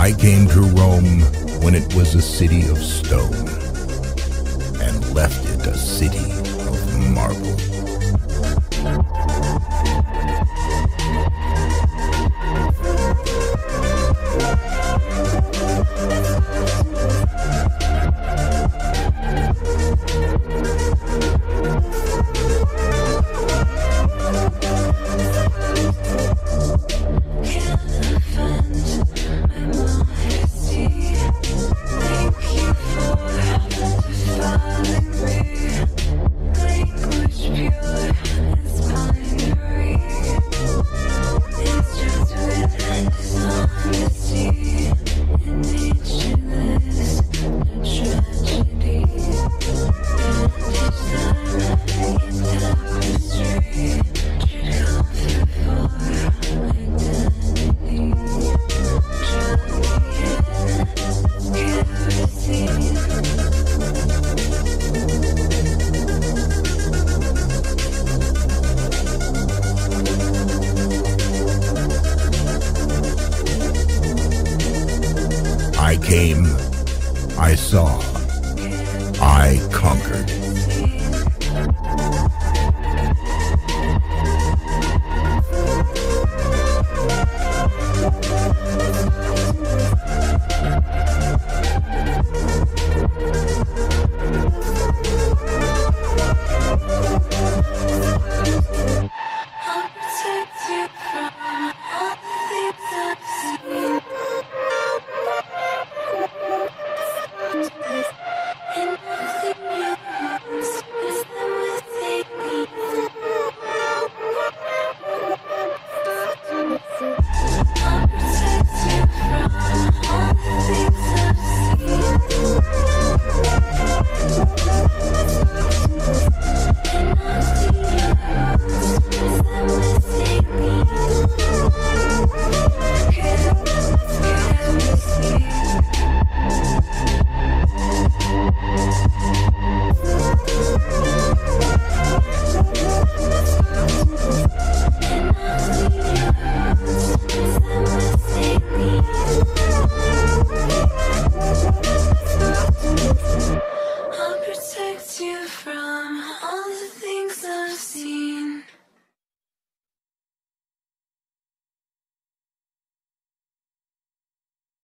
I came to Rome when it was a city of stone and left it a city of marble. I came, I saw, I conquered.